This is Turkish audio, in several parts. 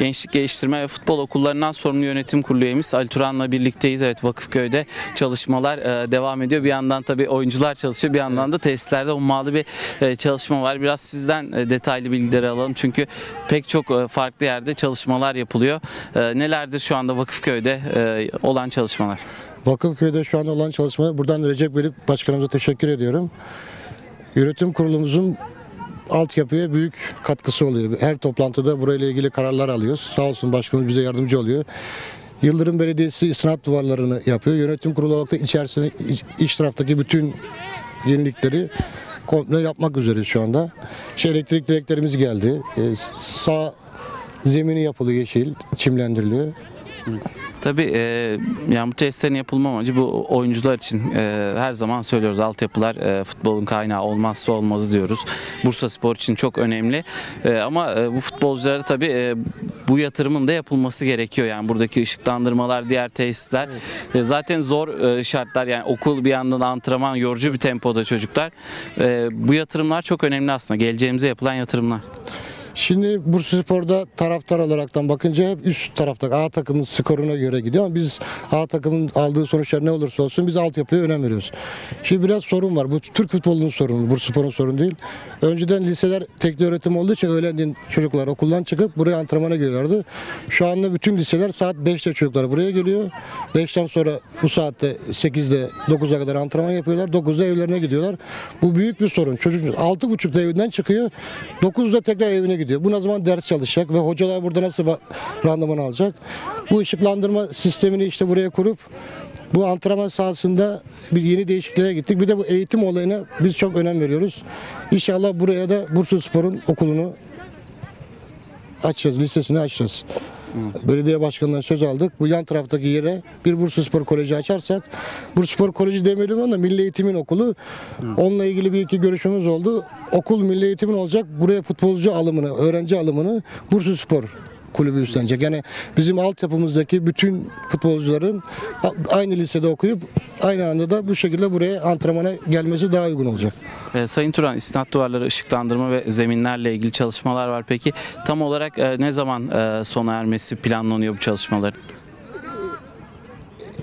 Gençlik Geliştirme ve Futbol Okullarından sorumlu yönetim kurulu üyemiz Ali Turan'la birlikteyiz. Evet Vakıfköy'de çalışmalar e, devam ediyor. Bir yandan tabii oyuncular çalışıyor. Bir yandan da tesislerde ummalı bir e, çalışma var. Biraz sizden e, detaylı bilgileri alalım. Çünkü pek çok farklı yerde çalışmalar yapılıyor. E, nelerdir şu anda Vakıfköy'de e, olan çalışmalar? Vakıfköy'de şu anda olan çalışmaya buradan Recep Velik Başkanımıza teşekkür ediyorum. Yönetim kurulumuzun altyapıya büyük katkısı oluyor. Her toplantıda burayla ilgili kararlar alıyoruz. Sağ olsun başkanımız bize yardımcı oluyor. Yıldırım Belediyesi istinat duvarlarını yapıyor. Yönetim kurulu olarak da içerisinde iç, taraftaki bütün yenilikleri komple yapmak üzere şu anda. Şey, elektrik direklerimiz geldi. Ee, sağ zemini yapılıyor yeşil, çimlendiriliyor. Tabii e, yani bu testlerin yapılma amacı bu oyuncular için e, her zaman söylüyoruz altyapılar e, futbolun kaynağı olmazsa olmazı diyoruz. Bursa Spor için çok önemli E, ama e, bu futbolculara tabii e, bu yatırımın da yapılması gerekiyor. Yani buradaki ışıklandırmalar, diğer tesisler e, zaten zor e, şartlar yani okul bir yandan antrenman yorucu bir tempoda çocuklar. E, bu yatırımlar çok önemli aslında geleceğimize yapılan yatırımlar. Şimdi Bursaspor'da taraftar olaraktan bakınca hep üst tarafta A takımın skoruna göre gidiyor ama biz A takımın aldığı sonuçlar ne olursa olsun biz altyapıya önem veriyoruz. Şimdi biraz sorun var. Bu Türk futbolunun sorunu, Bursaspor'un sorunu değil. Önceden liseler teknik öğretim olduğu için öğlenleyin çocuklar okuldan çıkıp buraya antrenmana geliyorlardı. Şu anda bütün liseler saat 5'te çocuklar buraya geliyor. 5'ten sonra bu saatte 8'de 9'a kadar antrenman yapıyorlar. 9'da evlerine gidiyorlar. Bu büyük bir sorun. Çocuk 6.30'da evinden çıkıyor. 9'da tekrar evine gidiyor. Bu ne zaman ders çalışacak ve hocalar burada nasıl randıman alacak? Bu ışıklandırma sistemini işte buraya kurup bu antrenman sahasında bir yeni değişikliğe gittik. Bir de bu eğitim olayına biz çok önem veriyoruz. İnşallah buraya da Bursaspor'un okulunu açacağız, lisesini açacağız. Belediye başkanından söz aldık. Bu yan taraftaki yere bir Bursaspor Koleji açarsak, Bursaspor Koleji demeyelim ama Milli Eğitim'in okulu. Onunla ilgili bir iki görüşmemiz oldu. Okul Milli Eğitim'in olacak. Buraya futbolcu alımını, öğrenci alımını Bursaspor kulübü üstlenecek. Yani bizim altyapımızdaki bütün futbolcuların aynı lisede okuyup aynı anda da bu şekilde buraya antrenmana gelmesi daha uygun olacak. E, Sayın Turan, istinat duvarları, ışıklandırma ve zeminlerle ilgili çalışmalar var. Peki tam olarak e, ne zaman e, sona ermesi planlanıyor bu çalışmaların?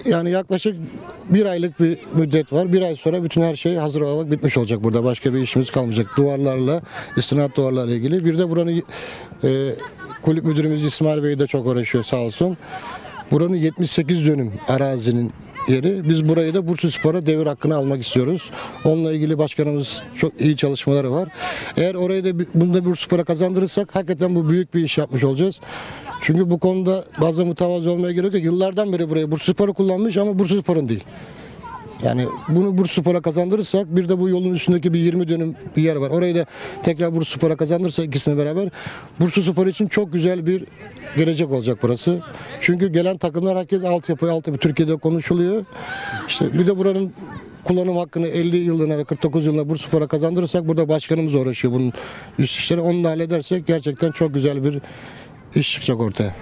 Yani yaklaşık bir aylık bir müddet var. Bir ay sonra bütün her şey hazır olarak bitmiş olacak burada. Başka bir işimiz kalmayacak. Duvarlarla, istinat duvarlarla ilgili. Bir de buranın e, kulüp müdürümüz İsmail Bey de çok uğraşıyor sağ olsun. Buranın 78 dönüm arazinin yeri. Biz burayı da Bursaspor'a devir hakkını almak istiyoruz. Onunla ilgili başkanımız çok iyi çalışmaları var. Eğer orayı da bunu da Bursaspor'a kazandırırsak hakikaten bu büyük bir iş yapmış olacağız. Çünkü bu konuda bazı mütevazı olmaya gerek yok. Yıllardan beri burayı Bursaspor'u kullanmış ama Bursaspor'un değil. Yani bunu Bursaspor'a kazandırırsak bir de bu yolun üstündeki bir 20 dönüm bir yer var. Orayı da tekrar Bursaspor'a kazandırırsak ikisini beraber Bursaspor için çok güzel bir gelecek olacak burası. Çünkü gelen takımlar herkes altyapı altyapı Türkiye'de konuşuluyor. İşte bir de buranın kullanım hakkını 50 yılına ve 49 yılına Bursaspor'a kazandırırsak burada başkanımız uğraşıyor bunun üst işleri. Onu da halledersek gerçekten çok güzel bir iş çıkacak ortaya.